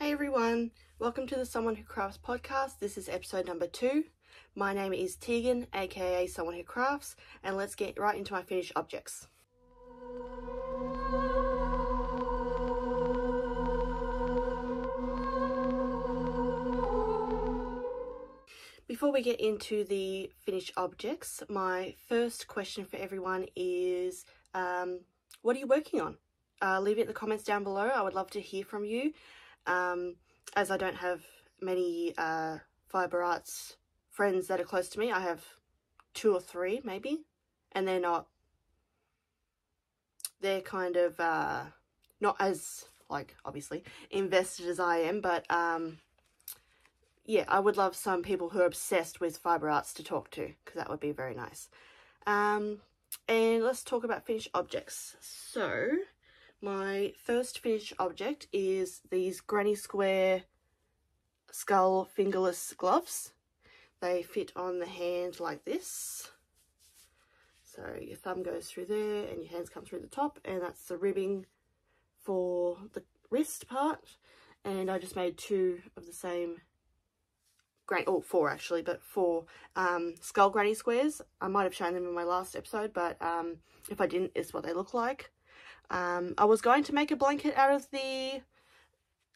Hey everyone, welcome to the Someone Who Crafts podcast. This is episode number two. My name is Tegan, aka Someone Who Crafts, and let's get right into my finished objects. Before we get into the finished objects, my first question for everyone is um, what are you working on? Uh, leave it in the comments down below. I would love to hear from you. Um, as I don't have many uh, fibre arts friends that are close to me, I have two or three maybe, and they're not, they're kind of uh, not as, like, obviously, invested as I am, but um, yeah, I would love some people who are obsessed with fibre arts to talk to, because that would be very nice. Um, and let's talk about finished objects. So, my first finished object is these Granny Square skull fingerless gloves. They fit on the hand like this. So your thumb goes through there and your hands come through the top and that's the ribbing for the wrist part. And I just made two of the same, gran oh, four actually, but four um, skull granny squares. I might have shown them in my last episode, but um, if I didn't, it's what they look like. Um, I was going to make a blanket out of the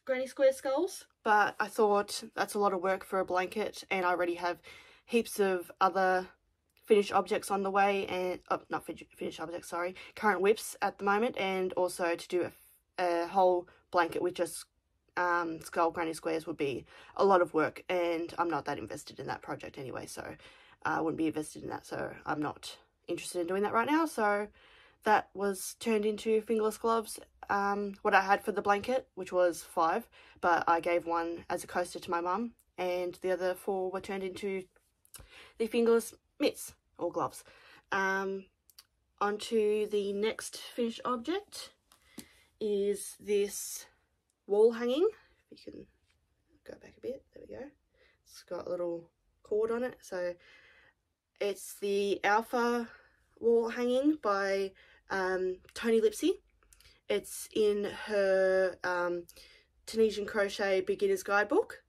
Granny Square skulls, but I thought that's a lot of work for a blanket and I already have heaps of other finished objects on the way and, oh, not finished objects, sorry, current WIPs at the moment and also to do a, a whole blanket with just um, skull granny squares would be a lot of work and I'm not that invested in that project anyway, so I wouldn't be invested in that, so I'm not interested in doing that right now, so that was turned into fingerless gloves. Um, what I had for the blanket, which was five, but I gave one as a coaster to my mum, and the other four were turned into the fingerless mitts or gloves. Um, onto the next finished object is this wall hanging. If you can go back a bit, there we go. It's got a little cord on it, so it's the Alpha wall hanging by um, Toni Lipsey. It's in her um, Tunisian Crochet Beginner's Guidebook.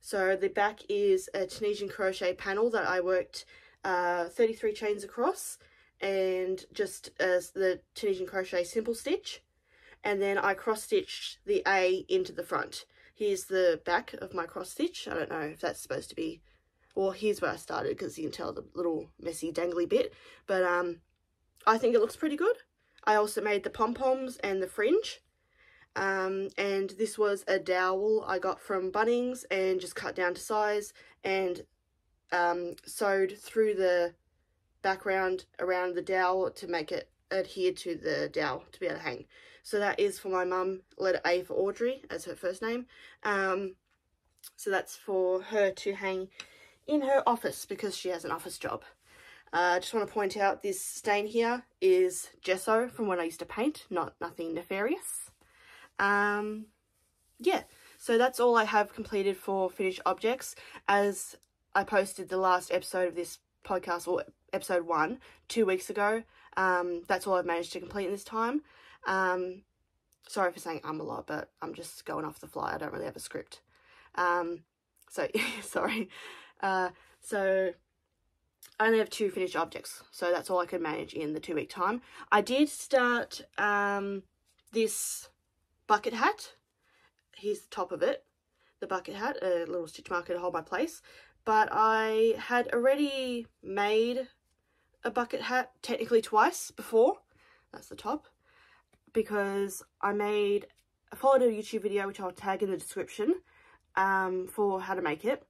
So the back is a Tunisian crochet panel that I worked uh, 33 chains across and just as the Tunisian crochet simple stitch and then I cross stitched the A into the front. Here's the back of my cross stitch. I don't know if that's supposed to be, well here's where I started because you can tell the little messy dangly bit but um I think it looks pretty good. I also made the pom-poms and the fringe. Um, and this was a dowel I got from Bunnings and just cut down to size and um, sewed through the background around the dowel to make it adhere to the dowel to be able to hang. So that is for my mum, letter A for Audrey as her first name. Um, so that's for her to hang in her office because she has an office job. I uh, just want to point out this stain here is gesso from when I used to paint, not nothing nefarious. Um, yeah, so that's all I have completed for finished objects. As I posted the last episode of this podcast, or episode one, two weeks ago, um, that's all I've managed to complete in this time. Um, sorry for saying I'm a lot, but I'm just going off the fly. I don't really have a script. Um, so, sorry. Uh, so I only have two finished objects, so that's all I could manage in the two week time. I did start um, this bucket hat. Here's the top of it, the bucket hat, a little stitch marker to hold my place. But I had already made a bucket hat technically twice before. That's the top. Because I made, I followed a YouTube video which I'll tag in the description um, for how to make it.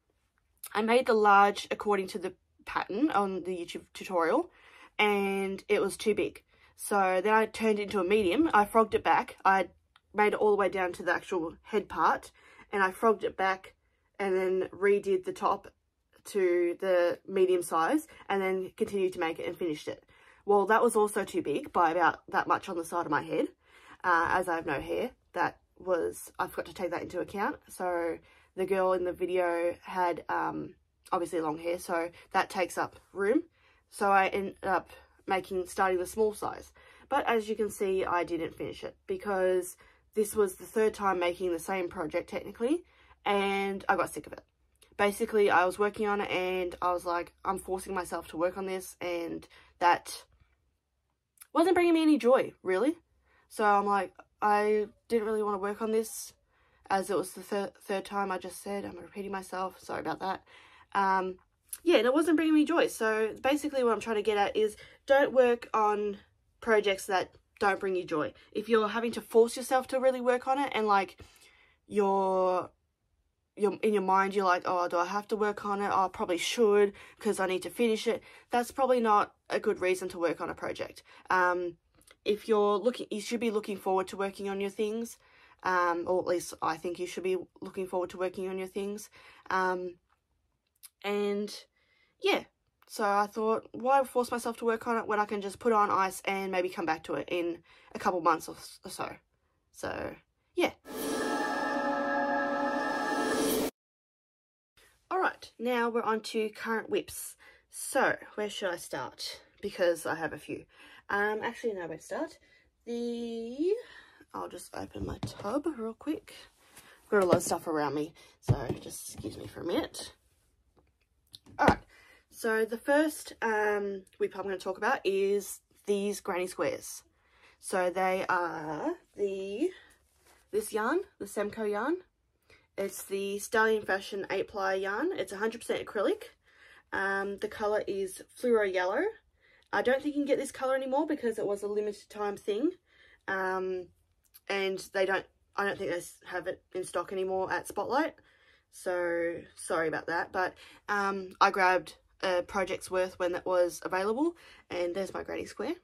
I made the large according to the pattern on the YouTube tutorial and it was too big. So then I turned it into a medium. I frogged it back. I made it all the way down to the actual head part and I frogged it back and then redid the top to the medium size and then continued to make it and finished it. Well, that was also too big by about that much on the side of my head. Uh, as I have no hair, that was, I forgot to take that into account. So the girl in the video had um, obviously long hair, so that takes up room. So I ended up making, starting the small size. But as you can see, I didn't finish it because this was the third time making the same project technically and I got sick of it. Basically, I was working on it and I was like, I'm forcing myself to work on this and that wasn't bringing me any joy, really. So I'm like, I didn't really want to work on this as it was the thir third time I just said. I'm repeating myself. Sorry about that. Um, yeah, and it wasn't bringing me joy. So basically what I'm trying to get at is don't work on projects that don't bring you joy. If you're having to force yourself to really work on it and like you're you're in your mind you're like oh do i have to work on it? Oh, i probably should because i need to finish it. That's probably not a good reason to work on a project. Um if you're looking you should be looking forward to working on your things. Um or at least i think you should be looking forward to working on your things. Um and yeah so I thought, why force myself to work on it when I can just put on ice and maybe come back to it in a couple months or, or so. So, yeah. Alright, now we're on to current WIPs. So, where should I start? Because I have a few. Um, actually, no, where to start. The... I'll just open my tub real quick. I've got a lot of stuff around me, so just excuse me for a minute. Alright, so the first um, WIP I'm going to talk about is these granny squares. So they are the, this yarn, the Semco yarn. It's the Stallion Fashion 8 ply yarn. It's 100% acrylic. Um, the colour is fluoro yellow. I don't think you can get this colour anymore because it was a limited time thing. Um, and they don't, I don't think they have it in stock anymore at Spotlight. So sorry about that. But um, I grabbed a project's worth when that was available. And there's my granny square.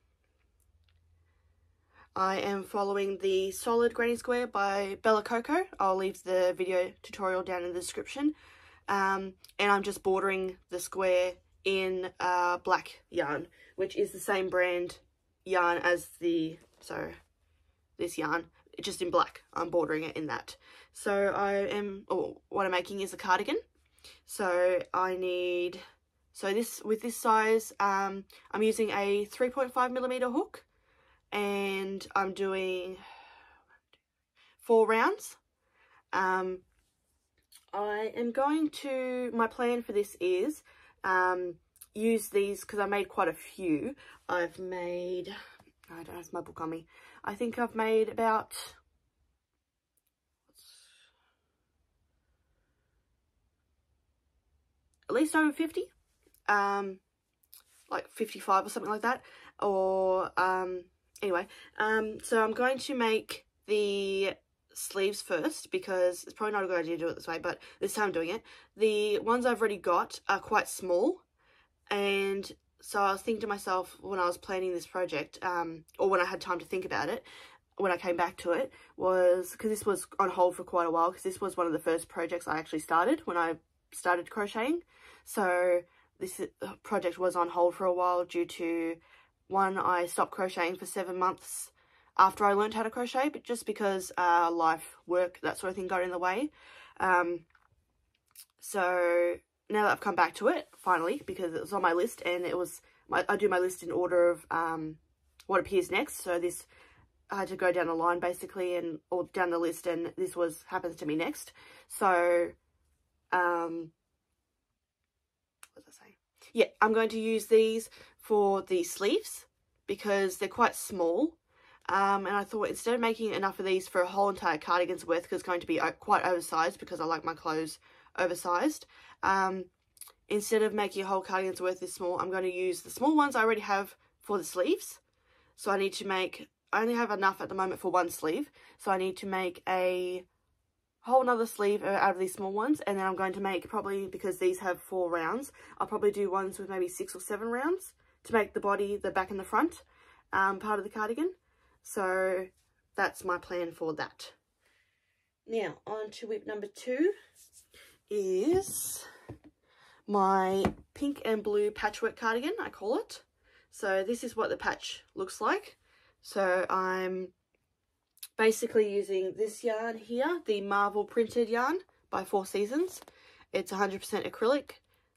I am following the Solid Granny Square by Bella Coco. I'll leave the video tutorial down in the description. Um, and I'm just bordering the square in uh, black yarn, which is the same brand yarn as the, so this yarn, just in black. I'm bordering it in that. So I am, or what I'm making is a cardigan. So I need so this with this size, um, I'm using a 3.5 millimeter hook and I'm doing four rounds. Um, I am going to, my plan for this is um, use these because I made quite a few. I've made, I don't have my book on me. I think I've made about at least over 50 um, like 55 or something like that. Or, um, anyway, um, so I'm going to make the sleeves first because it's probably not a good idea to do it this way, but this time I'm doing it. The ones I've already got are quite small and so I was thinking to myself when I was planning this project, um, or when I had time to think about it, when I came back to it, was because this was on hold for quite a while because this was one of the first projects I actually started when I started crocheting. So this project was on hold for a while due to one I stopped crocheting for seven months after I learned how to crochet but just because uh, life work that sort of thing got in the way um, so now that I've come back to it finally because it was on my list and it was my, I do my list in order of um, what appears next so this I had to go down the line basically and or down the list and this was happens to me next so um what was I saying? yeah, I'm going to use these for the sleeves because they're quite small. Um, and I thought instead of making enough of these for a whole entire cardigan's worth, because it's going to be quite oversized because I like my clothes oversized, um, instead of making a whole cardigan's worth this small, I'm going to use the small ones I already have for the sleeves. So I need to make, I only have enough at the moment for one sleeve, so I need to make a whole another sleeve out of these small ones and then I'm going to make probably because these have four rounds I'll probably do ones with maybe six or seven rounds to make the body the back and the front um, part of the cardigan. So that's my plan for that. Now on to WIP number two is my pink and blue patchwork cardigan I call it so this is what the patch looks like so I'm basically using this yarn here, the Marvel printed yarn by Four Seasons. It's 100% acrylic,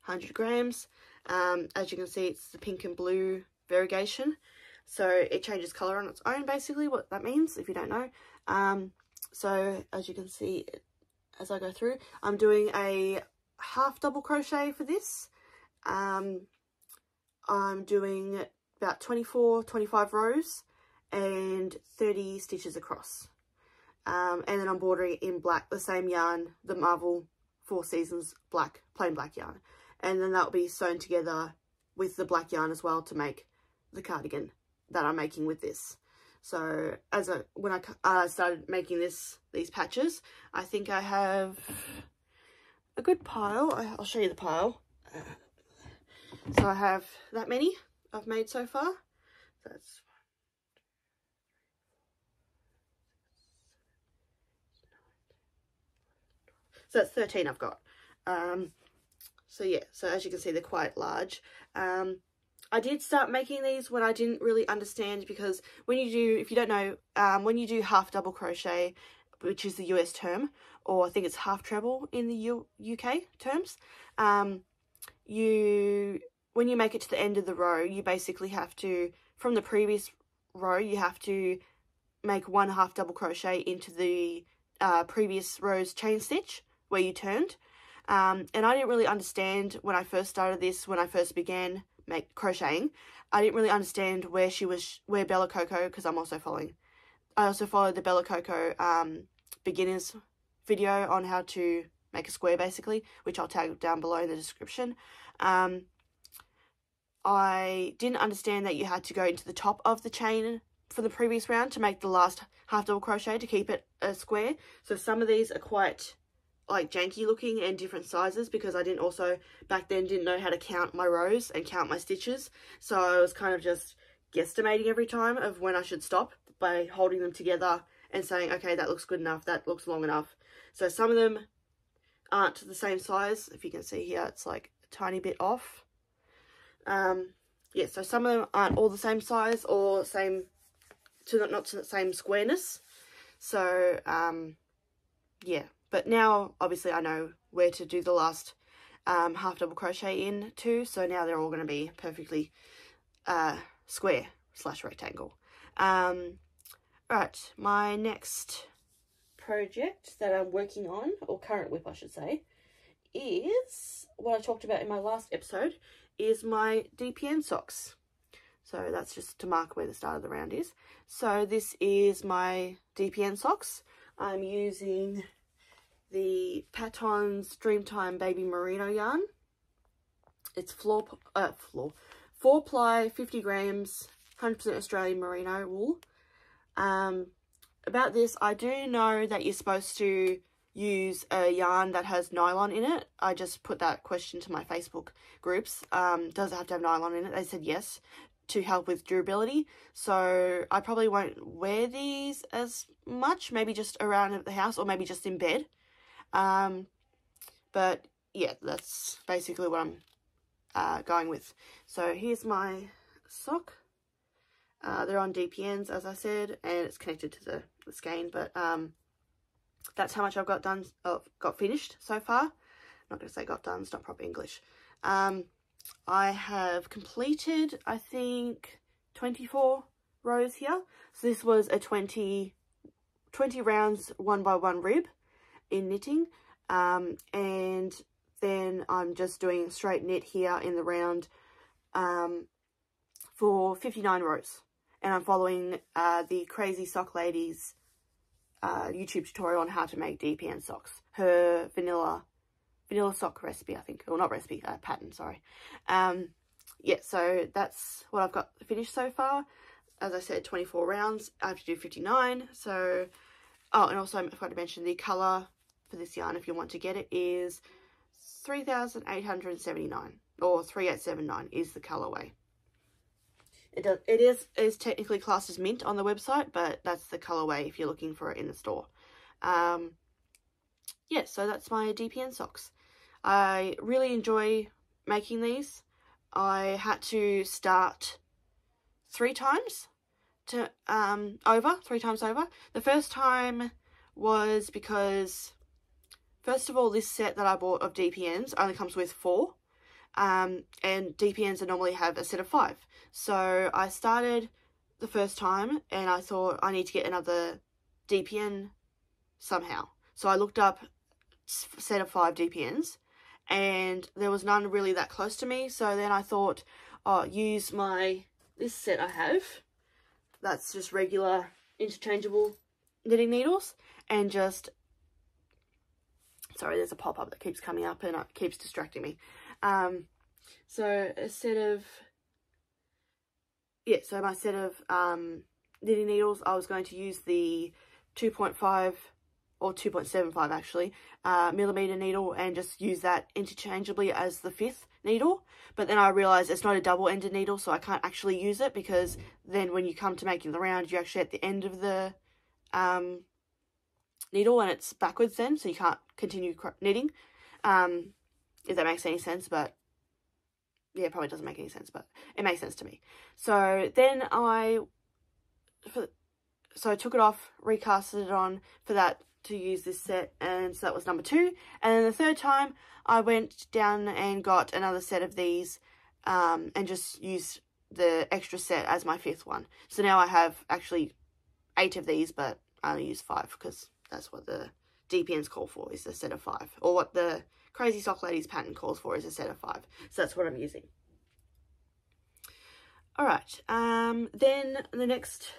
100 grams. Um, as you can see, it's the pink and blue variegation. So it changes colour on its own, basically, what that means, if you don't know. Um, so as you can see as I go through. I'm doing a half double crochet for this. Um, I'm doing about 24 25 rows and 30 stitches across. Um, and then I'm bordering in black the same yarn the Marvel Four Seasons black plain black yarn. And then that'll be sewn together with the black yarn as well to make the cardigan that I'm making with this. So as I, when I uh, started making this these patches, I think I have a good pile. I'll show you the pile. So I have that many I've made so far. That's so that's 13 I've got. Um, so yeah, so as you can see, they're quite large. Um, I did start making these when I didn't really understand because when you do, if you don't know, um, when you do half double crochet, which is the US term, or I think it's half treble in the U UK terms, um, you, when you make it to the end of the row, you basically have to, from the previous row, you have to make one half double crochet into the uh, previous row's chain stitch where you turned. Um, and I didn't really understand when I first started this, when I first began make crocheting, I didn't really understand where she was, where Bella Coco, because I'm also following, I also followed the Bella Coco um, beginners video on how to make a square basically, which I'll tag down below in the description. Um, I didn't understand that you had to go into the top of the chain for the previous round to make the last half double crochet to keep it a square. So some of these are quite like janky looking and different sizes because I didn't also back then didn't know how to count my rows and count my stitches. So I was kind of just guesstimating every time of when I should stop by holding them together and saying okay that looks good enough. That looks long enough. So some of them aren't the same size. If you can see here it's like a tiny bit off. Um yeah so some of them aren't all the same size or same to not to the same squareness. So um yeah but now, obviously, I know where to do the last um, half double crochet in too. So now they're all going to be perfectly uh, square slash rectangle. Um, right, my next project that I'm working on, or current WIP I should say, is what I talked about in my last episode, is my DPN socks. So that's just to mark where the start of the round is. So this is my DPN socks. I'm using the Patons Dreamtime Baby Merino yarn. It's floor, uh, floor, four ply, 50 grams, 100% Australian merino wool. Um, about this, I do know that you're supposed to use a yarn that has nylon in it. I just put that question to my Facebook groups. Um, does it have to have nylon in it? They said yes to help with durability. So I probably won't wear these as much, maybe just around the house or maybe just in bed. Um, but yeah, that's basically what I'm uh, going with. So here's my sock. Uh, they're on DPNs, as I said, and it's connected to the, the skein, but um, that's how much I've got done, uh, got finished so far. I'm not going to say got done, it's not proper English. Um, I have completed, I think, 24 rows here. So this was a 20, 20 rounds, one by one rib in knitting um, and then I'm just doing a straight knit here in the round um, for 59 rows and I'm following uh, the Crazy Sock Ladies uh, YouTube tutorial on how to make DPN socks. Her vanilla vanilla sock recipe, I think. Or not recipe, uh, pattern, sorry. Um, yeah, so that's what I've got finished so far. As I said, 24 rounds. I have to do 59. So, oh, and also I forgot to mention the colour for this yarn if you want to get it is 3879 or 3879 is the colorway. It does it is is technically classed as mint on the website, but that's the colorway if you're looking for it in the store. Um yeah, so that's my DPN socks. I really enjoy making these. I had to start three times to um over, three times over. The first time was because First of all, this set that I bought of DPNs only comes with four. Um, and DPNs normally have a set of five. So I started the first time and I thought I need to get another DPN somehow. So I looked up set of five DPNs and there was none really that close to me. So then I thought, oh, use my, this set I have. That's just regular interchangeable knitting needles and just, sorry, there's a pop-up that keeps coming up and it keeps distracting me. Um, so a set of, yeah, so my set of um, knitting needles, I was going to use the 2.5 or 2.75 actually, uh, millimeter needle and just use that interchangeably as the fifth needle. But then I realised it's not a double-ended needle, so I can't actually use it because then when you come to making the round, you're actually at the end of the um, needle and it's backwards then, so you can't continue knitting. Um, if that makes any sense, but yeah, probably doesn't make any sense, but it makes sense to me. So then I, so I took it off, recasted it on for that to use this set and so that was number two and then the third time I went down and got another set of these um, and just used the extra set as my fifth one so now I have actually eight of these but I only use five because that's what the DPNs call for is a set of five or what the Crazy Sock Ladies pattern calls for is a set of five so that's what I'm using alright um, then the next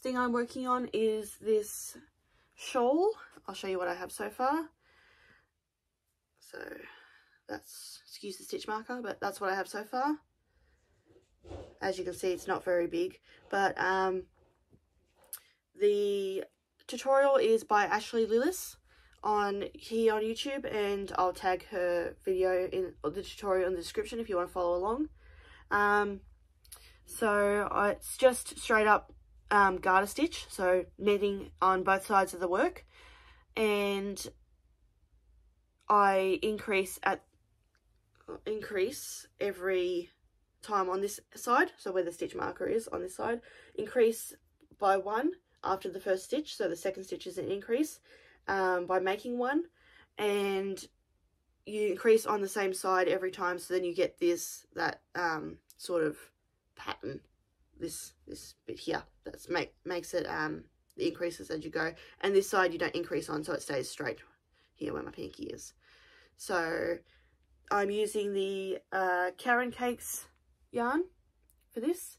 thing I'm working on is this shawl. I'll show you what I have so far. So that's, excuse the stitch marker, but that's what I have so far. As you can see, it's not very big, but um, the tutorial is by Ashley Lillis on here on YouTube, and I'll tag her video in the tutorial in the description if you want to follow along. Um, so it's just straight up um, garter stitch, so knitting on both sides of the work. And I increase at increase every time on this side, so where the stitch marker is on this side, increase by one after the first stitch, so the second stitch is an increase um, by making one, and you increase on the same side every time, so then you get this, that um, sort of pattern this this bit here that's make makes it um increases as you go. And this side you don't increase on so it stays straight here where my pinky is. So I'm using the uh, Caron Cakes yarn for this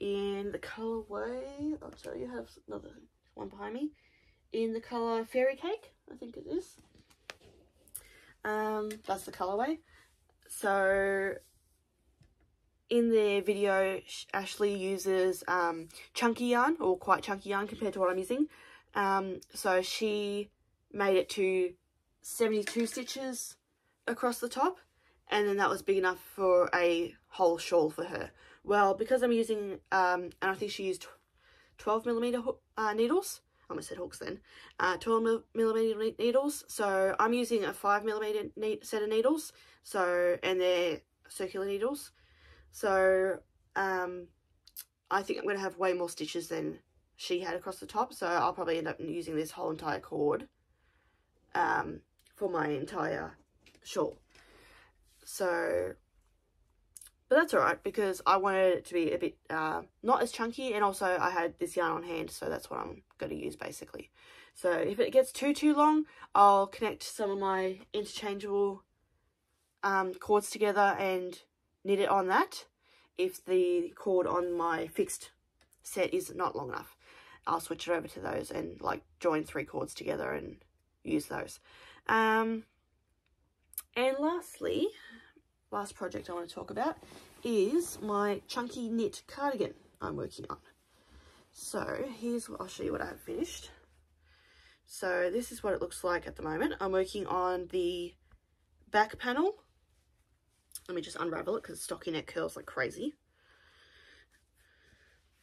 in the colorway I'll show you have another one behind me in the color Fairy Cake I think it is um that's the colorway so in the video, Ashley uses um, chunky yarn, or quite chunky yarn compared to what I'm using. Um, so she made it to 72 stitches across the top, and then that was big enough for a whole shawl for her. Well, because I'm using, um, and I think she used 12 millimeter uh, needles, I almost said hooks then, uh, 12 millimeter needles, so I'm using a 5 millimeter set of needles, so, and they're circular needles, so um, I think I'm going to have way more stitches than she had across the top. So I'll probably end up using this whole entire cord um, for my entire shawl. So, but that's alright because I wanted it to be a bit uh, not as chunky and also I had this yarn on hand so that's what I'm going to use basically. So if it gets too, too long, I'll connect some of my interchangeable um, cords together and knit it on that if the cord on my fixed set is not long enough. I'll switch it over to those and like join three cords together and use those. Um, and lastly, last project I want to talk about is my chunky knit cardigan I'm working on. So here's, I'll show you what I have finished. So this is what it looks like at the moment. I'm working on the back panel let me just unravel it because stockinette curls like crazy.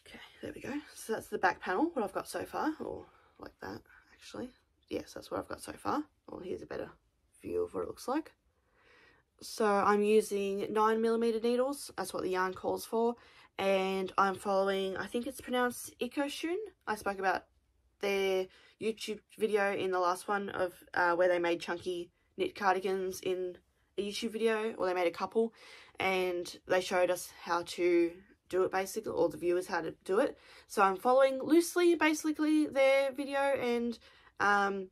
Okay, there we go. So that's the back panel, what I've got so far, or like that, actually. Yes, that's what I've got so far. Well, here's a better view of what it looks like. So I'm using 9mm needles, that's what the yarn calls for, and I'm following, I think it's pronounced Ecoshun. I spoke about their YouTube video in the last one of uh, where they made chunky knit cardigans in a YouTube video, or they made a couple, and they showed us how to do it basically, or the viewers how to do it. So I'm following loosely basically their video and um,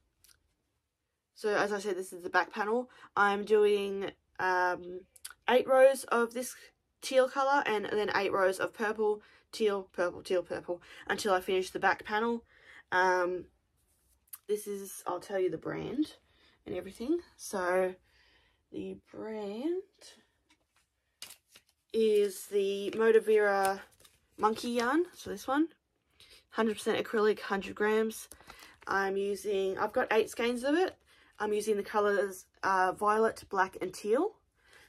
so as I said, this is the back panel. I'm doing um, eight rows of this teal colour and then eight rows of purple, teal, purple, teal, purple until I finish the back panel. Um, this is, I'll tell you the brand and everything. So the brand is the Moda Vera Monkey Yarn. So this one, 100% acrylic, 100 grams. I'm using, I've got eight skeins of it. I'm using the colours uh, violet, black and teal.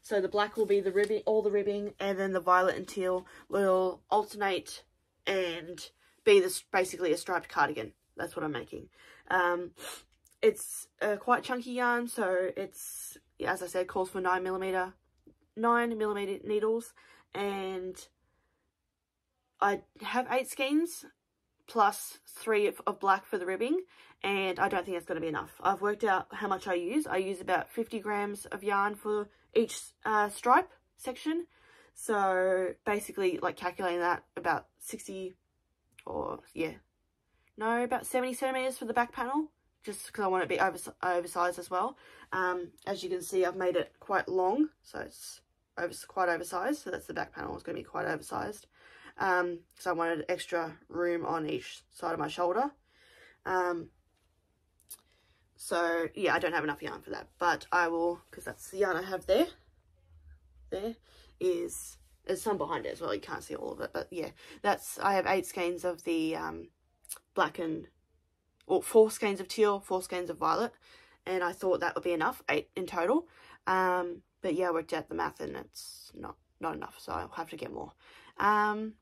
So the black will be the ribbing, all the ribbing, and then the violet and teal will alternate and be this basically a striped cardigan. That's what I'm making. Um, it's quite chunky yarn, so it's, as I said, calls for 9 millimeter, 9 millimeter needles, and I have 8 skeins, plus 3 of black for the ribbing, and I don't think it's going to be enough. I've worked out how much I use. I use about 50 grams of yarn for each uh, stripe section. So basically like calculating that about 60 or yeah, no, about 70 centimeters for the back panel just because I want it to be overs oversized as well. Um, as you can see, I've made it quite long, so it's over quite oversized. So that's the back panel. It's going to be quite oversized. Um, so I wanted extra room on each side of my shoulder. Um, so yeah, I don't have enough yarn for that, but I will, because that's the yarn I have there. There is, there's some behind it as well. You can't see all of it, but yeah, that's, I have eight skeins of the um, black and, or four skeins of teal, four skeins of violet, and I thought that would be enough, eight in total. Um, but yeah, I worked out the math and it's not, not enough, so I'll have to get more. Um,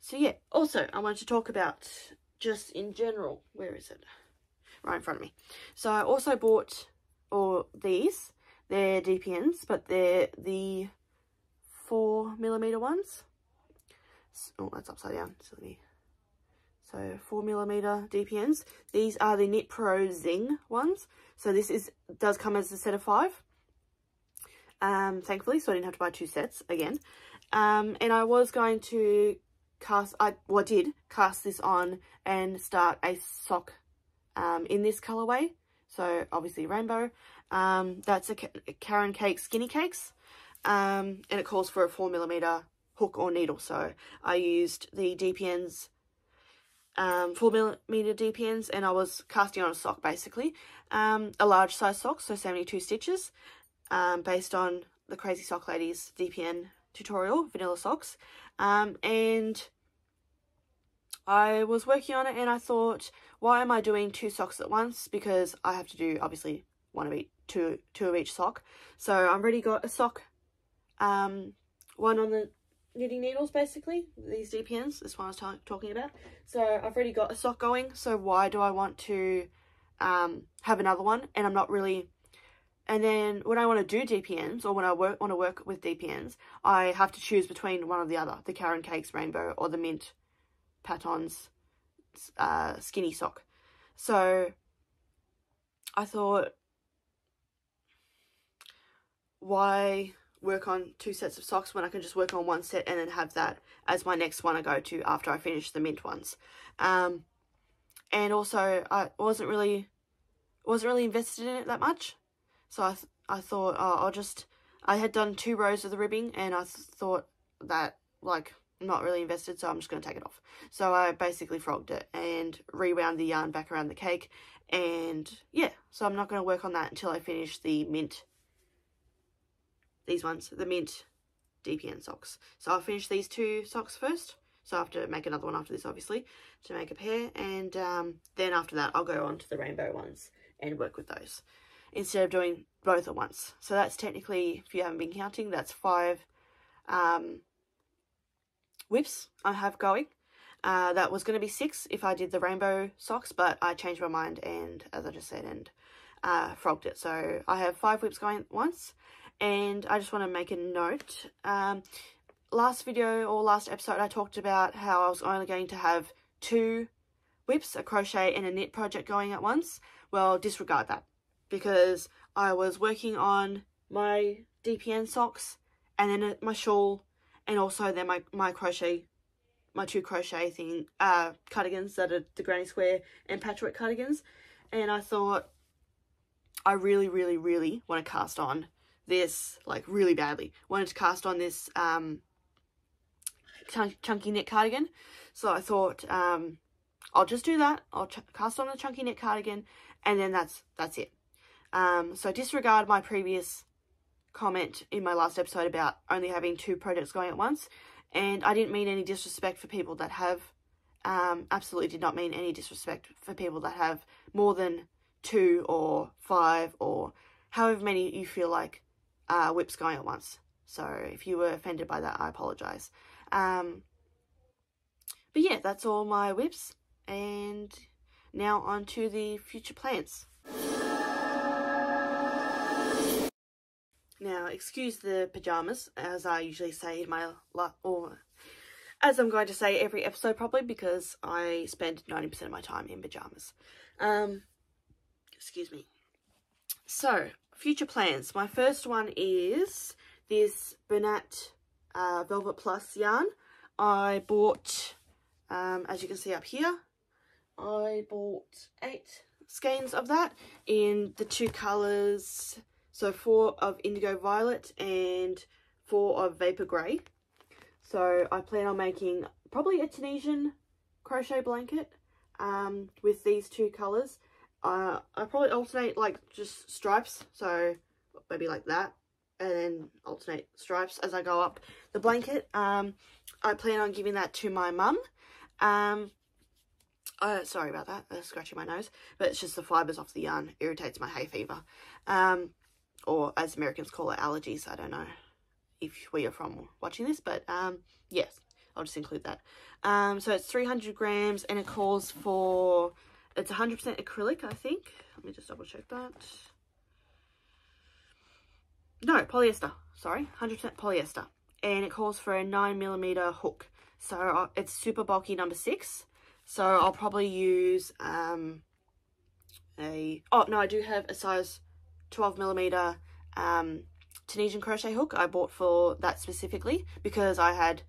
so yeah, also I wanted to talk about just in general, where is it? Right in front of me. So I also bought all these. They're DPNs, but they're the four millimeter ones. Oh, that's upside down. So, me. so four millimeter DPNs. These are the Knit Pro Zing ones. So this is does come as a set of five. Um, thankfully, so I didn't have to buy two sets again. Um, and I was going to cast, I, well, I did cast this on and start a sock um, in this colorway. So obviously rainbow. Um, that's a Caron Cake Skinny Cakes. Um, and it calls for a 4mm hook or needle. So I used the DPNs, um, 4mm DPNs, and I was casting on a sock basically. Um, a large size sock, so 72 stitches, um, based on the Crazy Sock Ladies DPN tutorial, Vanilla Socks. Um, and I was working on it and I thought, why am I doing two socks at once? Because I have to do, obviously, one of each, two, two of each sock. So I've already got a sock, um, one on the knitting needles, basically, these DPNs, this one I was talking about. So I've already got a sock going, so why do I want to um, have another one? And I'm not really... And then when I want to do DPNs, or when I work want to work with DPNs, I have to choose between one or the other, the Caron Cakes Rainbow or the Mint Patons uh, skinny sock. So I thought, why work on two sets of socks when I can just work on one set and then have that as my next one I go to after I finish the mint ones. Um, and also I wasn't really wasn't really invested in it that much. So I, th I thought oh, I'll just, I had done two rows of the ribbing and I th thought that like not really invested, so I'm just going to take it off. So I basically frogged it and rewound the yarn back around the cake. And yeah, so I'm not going to work on that until I finish the mint, these ones, the mint DPN socks. So I'll finish these two socks first. So I have to make another one after this, obviously, to make a pair. And um, then after that, I'll go on to the rainbow ones and work with those instead of doing both at once. So that's technically, if you haven't been counting, that's five um, WIPs I have going. Uh, that was going to be six if I did the rainbow socks, but I changed my mind and, as I just said, and uh, frogged it. So I have five WIPs going at once, and I just want to make a note. Um, last video or last episode, I talked about how I was only going to have two WIPs, a crochet and a knit project going at once. Well, disregard that because I was working on my DPN socks and then my shawl and also then my, my crochet my two crochet thing uh cardigans that are the granny square and patchwork cardigans and I thought I really, really, really want to cast on this, like really badly. Wanted to cast on this um, chunk chunky knit cardigan. So I thought um, I'll just do that. I'll cast on the chunky knit cardigan and then that's that's it. Um, so disregard my previous comment in my last episode about only having two projects going at once. And I didn't mean any disrespect for people that have, um, absolutely did not mean any disrespect for people that have more than two or five or however many you feel like uh, WIPs going at once. So if you were offended by that, I apologise. Um, but yeah, that's all my WIPs. And now on to the future plans. Now, excuse the pyjamas, as I usually say in my, or as I'm going to say every episode probably, because I spend 90% of my time in pyjamas. Um, excuse me. So, future plans. My first one is this Bernat uh, Velvet Plus yarn. I bought, um, as you can see up here, I bought eight skeins of that in the two colours so four of Indigo Violet and four of Vapor Grey. So I plan on making probably a Tunisian crochet blanket um, with these two colours. Uh, I probably alternate like just stripes, so maybe like that, and then alternate stripes as I go up the blanket. Um, I plan on giving that to my mum. Um, uh, sorry about that, uh, scratching my nose, but it's just the fibres off the yarn irritates my hay fever. Um, or as Americans call it, allergies. I don't know if where you're from watching this, but um, yes, I'll just include that. Um, so it's 300 grams and it calls for, it's 100% acrylic, I think. Let me just double check that. No, polyester, sorry, 100% polyester. And it calls for a 9 millimeter hook. So uh, it's super bulky number six. So I'll probably use um, a, oh no, I do have a size 12 millimeter um, Tunisian crochet hook I bought for that specifically because I had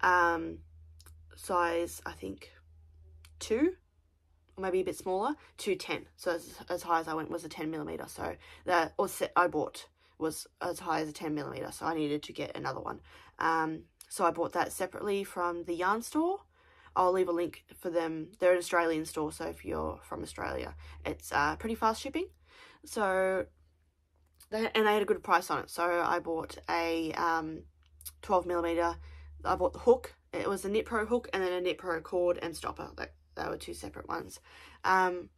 um, size, I think, 2 or maybe a bit smaller to 10. So as, as high as I went was a 10 millimeter. So that or set I bought was as high as a 10 millimeter. So I needed to get another one. Um, so I bought that separately from the yarn store. I'll leave a link for them. They're an Australian store, so if you're from Australia, it's uh, pretty fast shipping. So and they had a good price on it. So I bought a um, 12 millimeter. I bought the hook. It was a Knit Pro hook and then a Knit Pro cord and stopper. Like they were two separate ones. Um,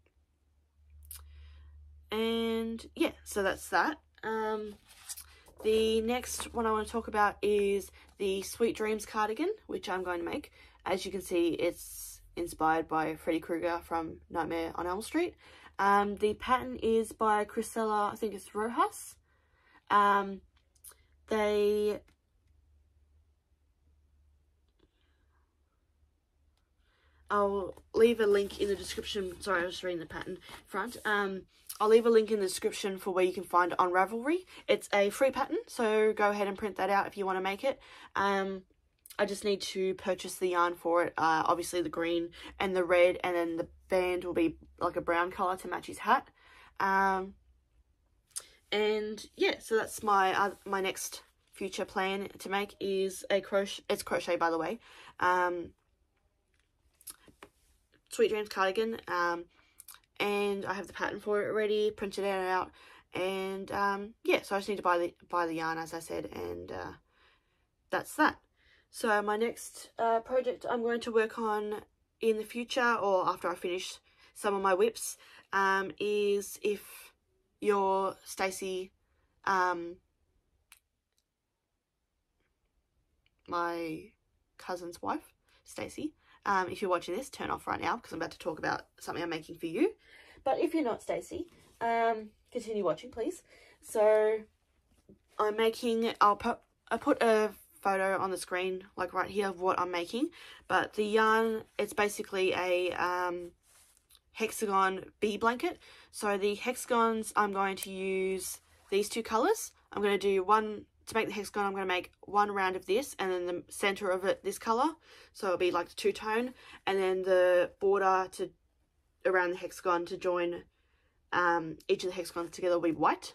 and yeah, so that's that. Um, the next one I want to talk about is the Sweet Dreams cardigan, which I'm going to make. As you can see, it's inspired by Freddy Krueger from Nightmare on Elm Street. Um, the pattern is by Cristela, I think it's Rojas. Um, they I'll leave a link in the description. Sorry, I was reading the pattern front. Um, I'll leave a link in the description for where you can find it on Ravelry. It's a free pattern, so go ahead and print that out if you want to make it. Um, I just need to purchase the yarn for it. Uh, obviously the green and the red, and then the band will be like a brown colour to match his hat. Um, and yeah, so that's my uh, my next future plan to make is a crochet. It's crochet, by the way. Um, Sweet Dreams cardigan. Um, and I have the pattern for it already, printed out, and um, yeah, so I just need to buy the buy the yarn, as I said, and uh, that's that. So my next uh, project I'm going to work on in the future or after I finish some of my WIPs um, is if you're Stacey, um, my cousin's wife, Stacey. Um, if you're watching this, turn off right now because I'm about to talk about something I'm making for you. But if you're not Stacey, um, continue watching, please. So I'm making, I'll put, I put a photo on the screen, like right here, of what I'm making. But the yarn, it's basically a um, hexagon bee blanket. So the hexagons, I'm going to use these two colours. I'm going to do one, to make the hexagon, I'm going to make one round of this, and then the centre of it, this colour. So it'll be like the two-tone. And then the border to around the hexagon to join um, each of the hexagons together will be white.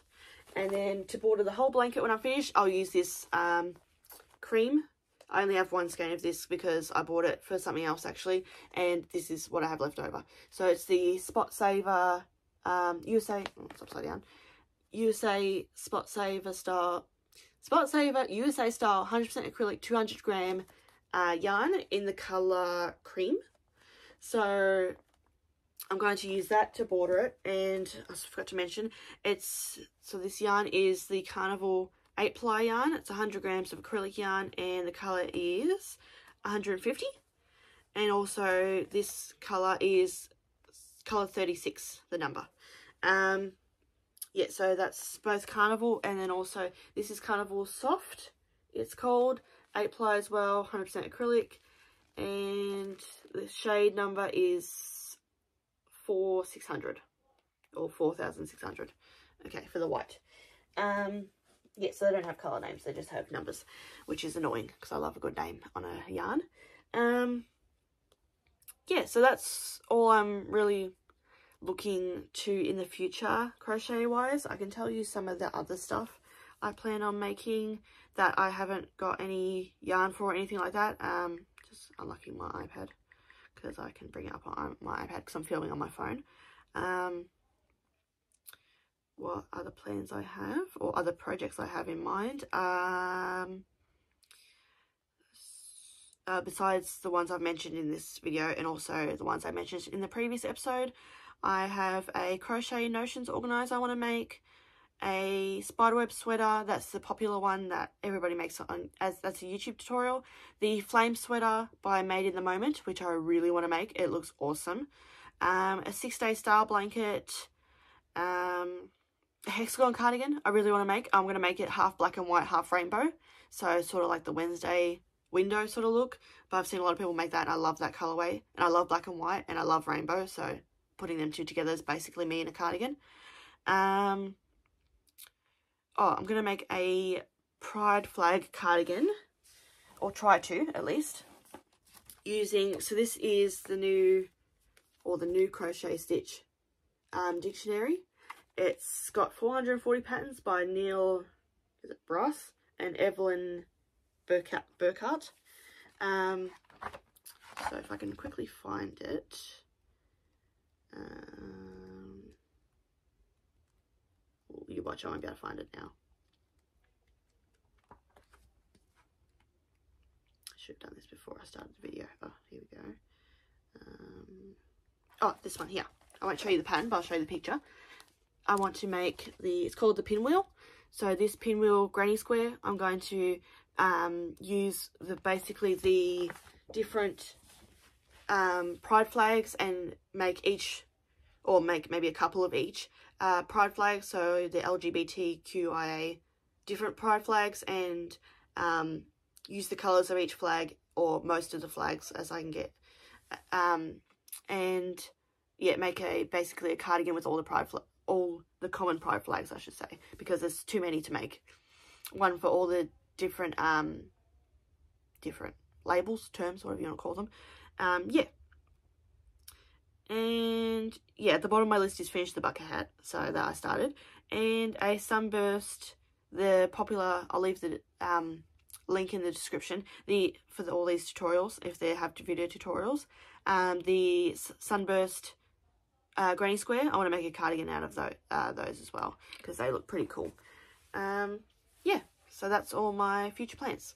And then to border the whole blanket when I'm finished, I'll use this um, cream. I only have one skein of this because I bought it for something else actually. And this is what I have left over. So it's the Spot Saver um, USA, oh, it's upside down, USA Spot Saver style, Spot Saver USA style 100% acrylic 200 gram uh, yarn in the colour cream. So I'm going to use that to border it and I forgot to mention it's so this yarn is the Carnival 8 ply yarn it's 100 grams of acrylic yarn and the color is 150 and also this color is color 36 the number um yeah so that's both Carnival and then also this is Carnival soft it's called 8 ply as well 100% acrylic and the shade number is four six hundred or four thousand six hundred. Okay, for the white. Um, yeah, so they don't have colour names, they just have numbers, which is annoying because I love a good name on a yarn. Um, yeah, so that's all I'm really looking to in the future crochet wise. I can tell you some of the other stuff I plan on making that I haven't got any yarn for or anything like that. Um, just unlocking my iPad because I can bring it up on my iPad because I'm filming on my phone. Um, what other plans I have or other projects I have in mind. Um, uh, besides the ones I've mentioned in this video and also the ones I mentioned in the previous episode, I have a crochet notions organizer I want to make a spiderweb sweater. That's the popular one that everybody makes on as that's a YouTube tutorial. The flame sweater by Made in the Moment, which I really want to make. It looks awesome. Um, a six day style blanket. Um, hexagon cardigan I really want to make. I'm going to make it half black and white, half rainbow. So sort of like the Wednesday window sort of look. But I've seen a lot of people make that and I love that colorway. And I love black and white and I love rainbow. So putting them two together is basically me in a cardigan. Um, oh, I'm going to make a pride flag cardigan, or try to at least, using, so this is the new, or the new crochet stitch um, dictionary. It's got 440 patterns by Neil is it Bryce and Evelyn Burkhart. Um, so if I can quickly find it. Um, you watch, I won't be able to find it now. I should have done this before I started the video. Oh, here we go. Um, oh, this one here. I won't show you the pattern, but I'll show you the picture. I want to make the, it's called the pinwheel. So this pinwheel granny square, I'm going to um, use the basically the different um, pride flags and make each, or make maybe a couple of each, uh, pride flags, so the LGBTQIA different pride flags, and um, use the colours of each flag or most of the flags as I can get. Um, and yeah, make a basically a cardigan with all the pride all the common pride flags, I should say, because there's too many to make. One for all the different um different labels, terms, whatever you want to call them. Um, yeah, and yeah, at the bottom of my list is Finish the Bucket Hat, so that I started. And a Sunburst, the popular, I'll leave the um, link in the description the for the, all these tutorials, if they have video tutorials. Um, the Sunburst uh, Granny Square, I want to make a cardigan out of those, uh, those as well, because they look pretty cool. Um, yeah, so that's all my future plans.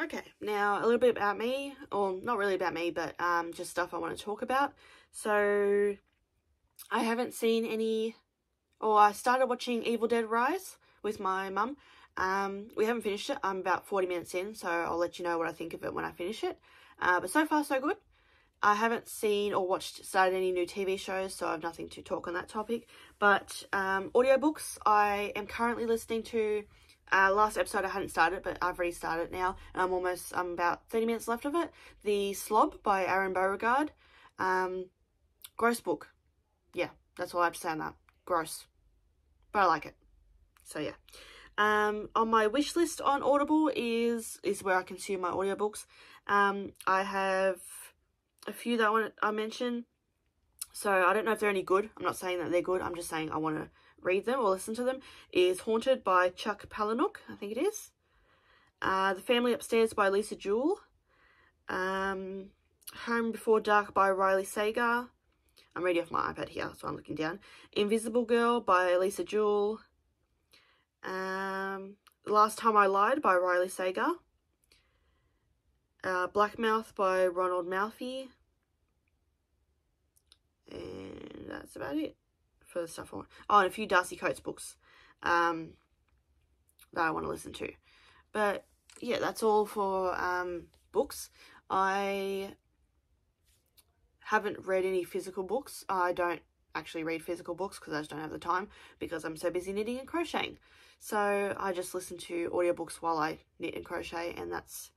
Okay, now a little bit about me, or not really about me, but um, just stuff I want to talk about. So, I haven't seen any, or I started watching Evil Dead Rise with my mum. Um, we haven't finished it. I'm about 40 minutes in, so I'll let you know what I think of it when I finish it. Uh, but so far, so good. I haven't seen or watched, started any new TV shows, so I have nothing to talk on that topic. But um, audiobooks, I am currently listening to uh, last episode I hadn't started, but I've restarted now, and I'm almost, I'm about 30 minutes left of it. The Slob by Aaron Beauregard. Um, gross book. Yeah, that's all I have to say on that. Gross. But I like it. So yeah. Um, on my wish list on Audible is, is where I consume my audiobooks. Um, I have a few that I want I mention. So I don't know if they're any good. I'm not saying that they're good. I'm just saying I want to read them or listen to them. Is Haunted by Chuck Palahniuk, I think it is. Uh, the Family Upstairs by Lisa Jewell. Um, Home Before Dark by Riley Sager. I'm reading off my iPad here, so I'm looking down. Invisible Girl by Lisa Jewell. Um, Last Time I Lied by Riley Sager. Uh, Black Mouth by Ronald Malfi. And that's about it for the stuff I want. Oh, and a few Darcy Coates books um, that I want to listen to. But yeah, that's all for um, books. I haven't read any physical books. I don't actually read physical books because I just don't have the time because I'm so busy knitting and crocheting. So I just listen to audiobooks while I knit and crochet and that's,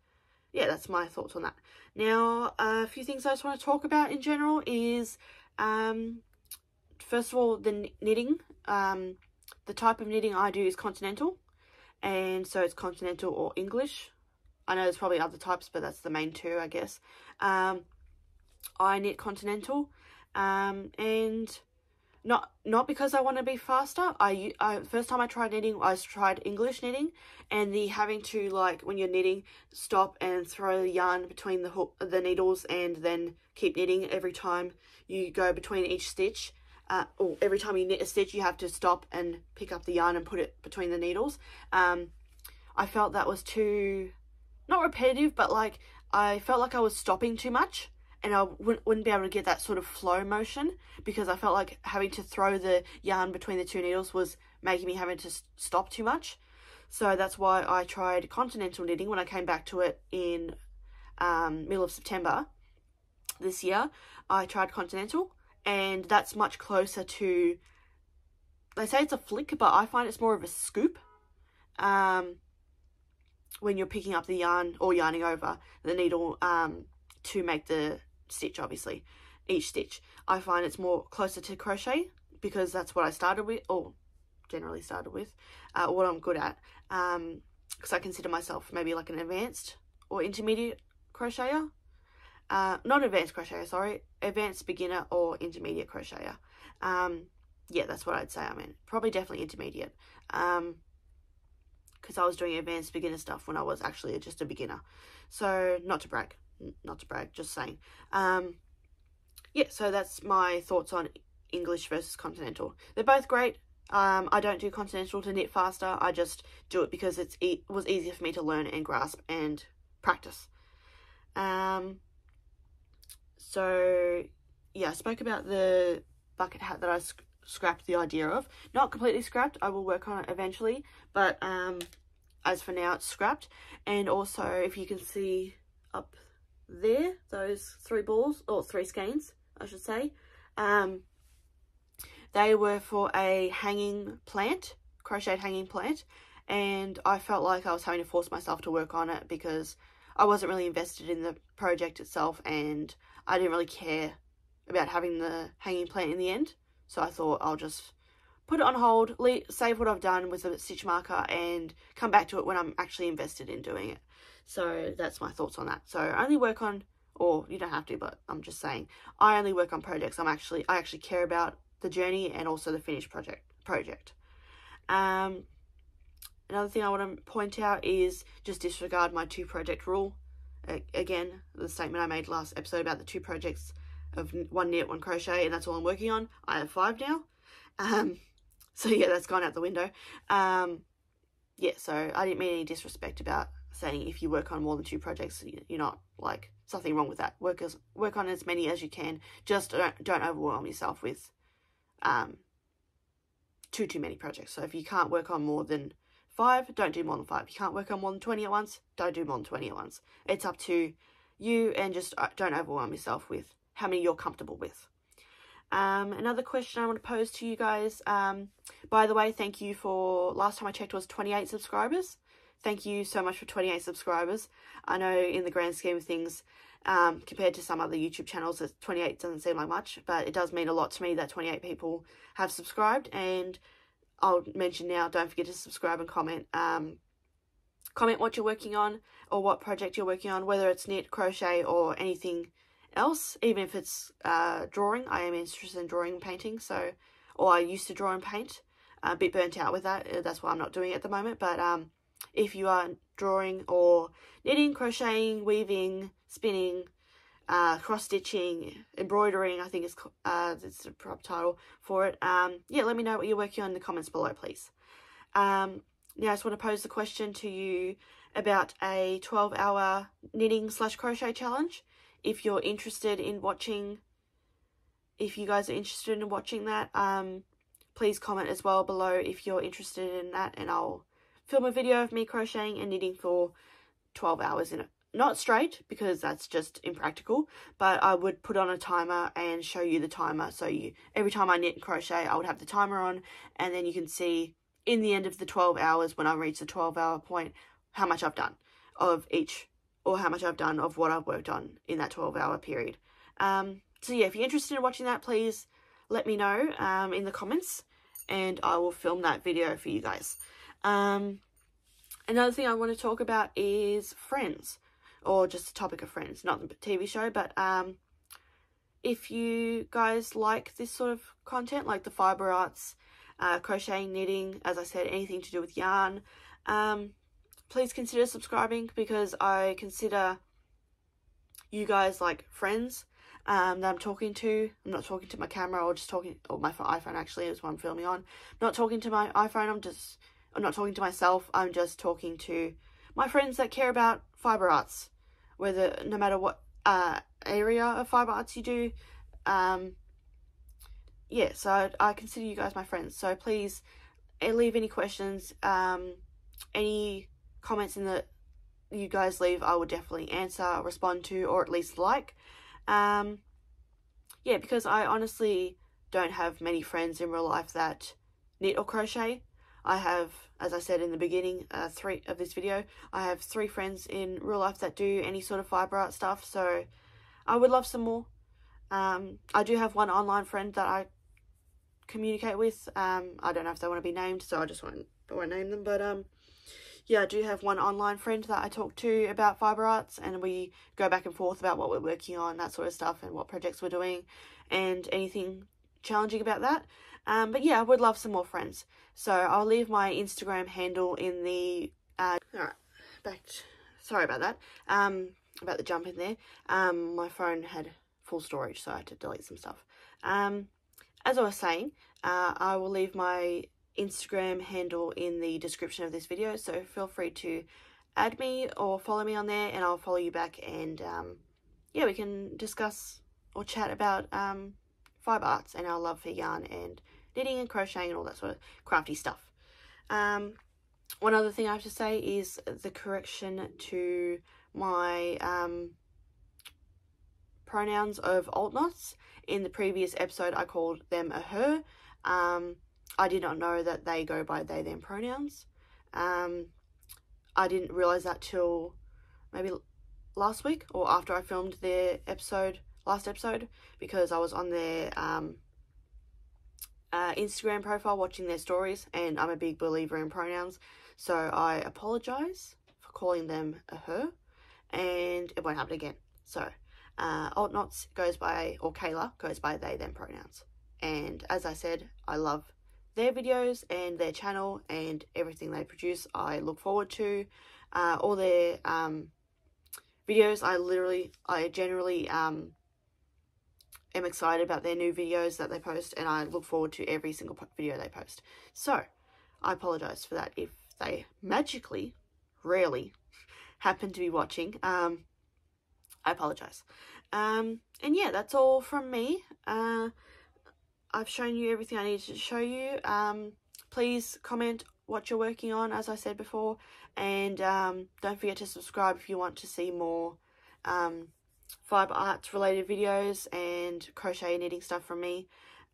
yeah, that's my thoughts on that. Now, a few things I just want to talk about in general is, um, first of all, the knitting. Um, the type of knitting I do is continental and so it's continental or English. I know there's probably other types, but that's the main two, I guess. Um, I knit continental, um, and not not because I want to be faster. I, I first time I tried knitting, I tried English knitting, and the having to like when you're knitting, stop and throw the yarn between the hook, the needles, and then keep knitting every time you go between each stitch. Uh, or every time you knit a stitch, you have to stop and pick up the yarn and put it between the needles. Um, I felt that was too, not repetitive, but like I felt like I was stopping too much and I wouldn't, wouldn't be able to get that sort of flow motion because I felt like having to throw the yarn between the two needles was making me having to stop too much. So that's why I tried continental knitting when I came back to it in um, middle of September this year. I tried continental and that's much closer to, they say it's a flick, but I find it's more of a scoop. Um, when you're picking up the yarn or yarning over the needle um, to make the stitch obviously each stitch. I find it's more closer to crochet because that's what I started with or generally started with uh, what I'm good at um because I consider myself maybe like an advanced or intermediate crocheter. Uh not advanced crocheter sorry advanced beginner or intermediate crocheter. Um yeah that's what I'd say I mean probably definitely intermediate. Um because I was doing advanced beginner stuff when I was actually just a beginner. So not to brag not to brag, just saying. Um, yeah, so that's my thoughts on English versus Continental. They're both great. Um, I don't do Continental to knit faster. I just do it because it's it was easier for me to learn and grasp and practice. Um, so, yeah, I spoke about the bucket hat that I sc scrapped the idea of. Not completely scrapped. I will work on it eventually. But um, as for now, it's scrapped. And also, if you can see up there, those three balls, or three skeins, I should say. Um, they were for a hanging plant, crocheted hanging plant, and I felt like I was having to force myself to work on it because I wasn't really invested in the project itself and I didn't really care about having the hanging plant in the end. So I thought I'll just put it on hold, save what I've done with a stitch marker and come back to it when I'm actually invested in doing it. So that's my thoughts on that. So I only work on, or you don't have to, but I'm just saying, I only work on projects I'm actually, I actually care about the journey and also the finished project. project. Um, another thing I want to point out is just disregard my two project rule. again, the statement I made last episode about the two projects of one knit, one crochet, and that's all I'm working on. I have five now. Um, so yeah, that's gone out the window. Um, yeah, so I didn't mean any disrespect about saying if you work on more than two projects, you're not like something wrong with that. Work as work on as many as you can. Just don't don't overwhelm yourself with um too too many projects. So if you can't work on more than five, don't do more than five. If you can't work on more than twenty at once, don't do more than twenty at once. It's up to you, and just uh, don't overwhelm yourself with how many you're comfortable with. Um, another question I want to pose to you guys. Um, by the way, thank you for last time I checked was 28 subscribers. Thank you so much for 28 subscribers. I know in the grand scheme of things, um, compared to some other YouTube channels, 28 doesn't seem like much, but it does mean a lot to me that 28 people have subscribed. And I'll mention now, don't forget to subscribe and comment. Um, comment what you're working on or what project you're working on, whether it's knit, crochet, or anything else, even if it's uh, drawing. I am interested in drawing and painting, so, or I used to draw and paint. a bit burnt out with that, uh, that's why I'm not doing it at the moment, but um, if you are drawing or knitting, crocheting, weaving, spinning, uh, cross stitching, embroidering, I think is uh, it's a proper title for it. Um, yeah, let me know what you're working on in the comments below, please. Um, now, I just want to pose the question to you about a 12 hour knitting slash crochet challenge. If you're interested in watching, if you guys are interested in watching that, um, please comment as well below if you're interested in that and I'll film a video of me crocheting and knitting for 12 hours in it. Not straight because that's just impractical, but I would put on a timer and show you the timer. So you every time I knit and crochet, I would have the timer on and then you can see in the end of the 12 hours when I reach the 12 hour point how much I've done of each or how much I've done of what I've worked on in that 12 hour period. Um, so yeah, if you're interested in watching that, please let me know um, in the comments and I will film that video for you guys. Um, another thing I want to talk about is Friends or just a topic of Friends, not the TV show, but um, if you guys like this sort of content, like the fiber arts, uh, crocheting, knitting, as I said, anything to do with yarn, um, please consider subscribing because I consider you guys like friends um, that I'm talking to. I'm not talking to my camera or just talking, or my iPhone actually is what I'm filming on. not talking to my iPhone, I'm just, I'm not talking to myself, I'm just talking to my friends that care about fiber arts, whether, no matter what uh, area of fiber arts you do. Um, yeah, so I, I consider you guys my friends. So please eh, leave any questions, um, any comments in the you guys leave, I will definitely answer, respond to, or at least like. Um, yeah, because I honestly don't have many friends in real life that knit or crochet. I have, as I said in the beginning, uh, three of this video, I have three friends in real life that do any sort of fiber art stuff. So I would love some more. Um, I do have one online friend that I communicate with. Um, I don't know if they want to be named, so I just won't, won't name them. But um, yeah, I do have one online friend that I talk to about fiber arts and we go back and forth about what we're working on, that sort of stuff, and what projects we're doing, and anything challenging about that. Um, but yeah, I would love some more friends. So I'll leave my Instagram handle in the. Uh, Alright, back. To, sorry about that. Um, about the jump in there. Um, my phone had full storage, so I had to delete some stuff. Um, as I was saying, uh, I will leave my Instagram handle in the description of this video, so feel free to add me or follow me on there and I'll follow you back and um, yeah, we can discuss or chat about um, fiber arts and our love for yarn and knitting and crocheting and all that sort of crafty stuff. Um, one other thing I have to say is the correction to my um, pronouns of alt knots. In the previous episode, I called them a her. Um, I did not know that they go by they, them pronouns. Um, I didn't realize that till maybe last week or after I filmed their episode, last episode, because I was on their um, uh, Instagram profile watching their stories, and I'm a big believer in pronouns. So I apologize for calling them a her, and it won't happen again. So uh, Alt Knots goes by, or Kayla goes by they, them pronouns. And as I said, I love their videos and their channel and everything they produce I look forward to. Uh, all their um, videos I literally, I generally um, am excited about their new videos that they post and I look forward to every single video they post. So, I apologise for that if they magically, rarely, happen to be watching. Um, I apologise. Um, and yeah, that's all from me. Uh, I've shown you everything I needed to show you. Um, please comment what you're working on, as I said before, and um, don't forget to subscribe if you want to see more um, fiber arts related videos and crochet and knitting stuff from me.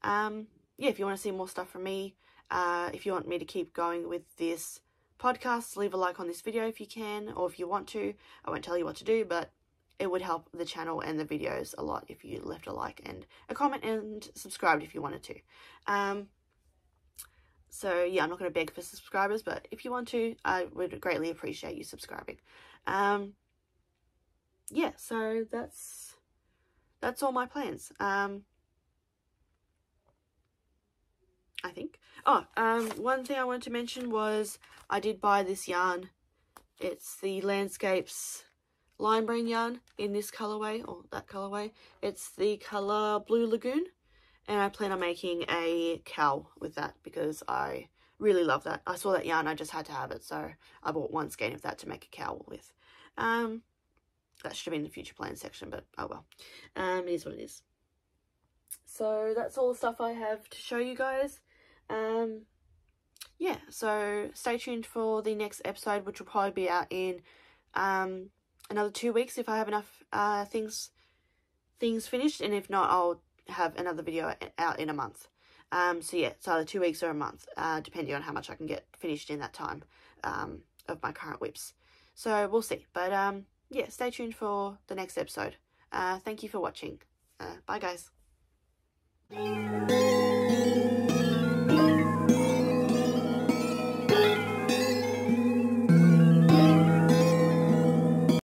Um, yeah, if you want to see more stuff from me, uh, if you want me to keep going with this podcast, leave a like on this video if you can, or if you want to. I won't tell you what to do, but it would help the channel and the videos a lot if you left a like and a comment and subscribed if you wanted to. Um, so yeah, I'm not going to beg for subscribers, but if you want to, I would greatly appreciate you subscribing. Um, yeah, so that's that's all my plans. Um, I think. Oh, um, one thing I wanted to mention was I did buy this yarn. It's the Landscapes Lion Brand yarn in this colorway, or that colorway. It's the color Blue Lagoon. And I plan on making a cowl with that because I really love that. I saw that yarn, I just had to have it. So I bought one skein of that to make a cowl with. Um, that should have been the future plans section, but oh well. Um, it is what it is. So that's all the stuff I have to show you guys. Um, yeah, so stay tuned for the next episode, which will probably be out in um, another two weeks if I have enough uh, things things finished, and if not, I'll have another video out in a month. Um, so yeah, it's either two weeks or a month, uh, depending on how much I can get finished in that time um, of my current WIPs. So we'll see. But um, yeah, stay tuned for the next episode. Uh, thank you for watching. Uh, bye, guys.